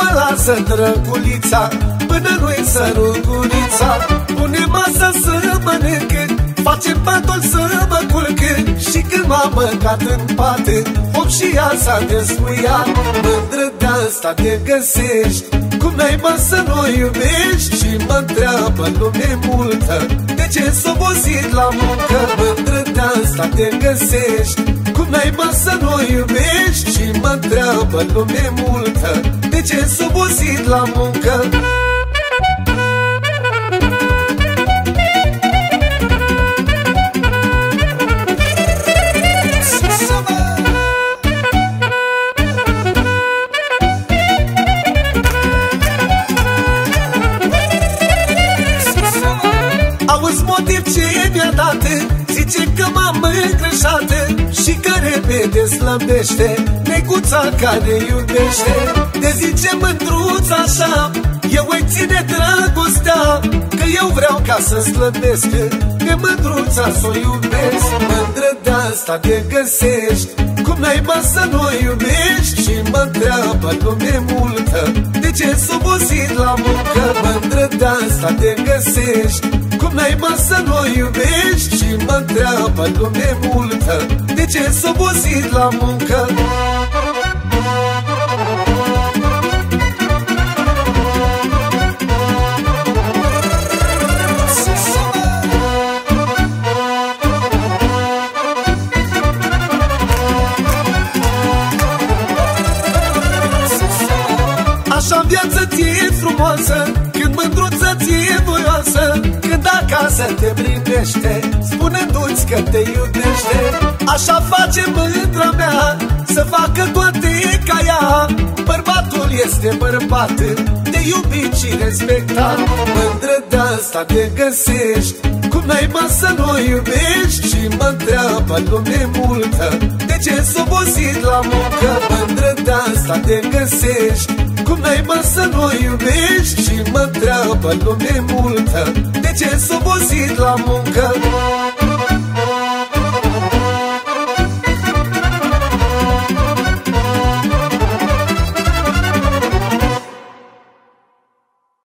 acasă Nu mă lasă drăgulița Până nu-i sărugurița Pune masa să mănâncă Face patul să mă culcă Și când m-am mâncat în pate Hop și ea s-a desmuiat Mândră de asta te găsești Cum ai mă să nu iubești? Și mă întreabă lume multă De ce s-o la muncă? Mândră de asta te găsești Cum ai mă să nu iubești? Și mă întreabă lume multă De ce s-o la muncă. Zice că m-am îngrășat. Și că repede slăbește Neguța care iubește. De zice mândruța așa Eu îi ține dragostea Că eu vreau ca să slăbesc Că mândruța să o iubesc. Mândră de asta te găsești Cum n-ai bă să nu iubești? Și mă întreabă lume multă De ce s-o la muncă? Mândră de asta te găsești? Cum n-ai mă să nu iubești? Și mă întreabă lume multă De ce s-o la muncă viață ție frumoasă Când mândruță ție voioasă acasă te prindește Spunându-ți că te iubește. Așa face mândra mea Să facă toate ca ea. Bărbatul este bărbat De iubit și respectat. Mândră de asta te găsești Cum n-ai mă să nu iubești? Și mă întreabă lume multă De ce s-o la muncă? Mândră de asta te găsești cum n-ai mă să nu iubești? Și mă întreabă lume multă De ce s-o la muncă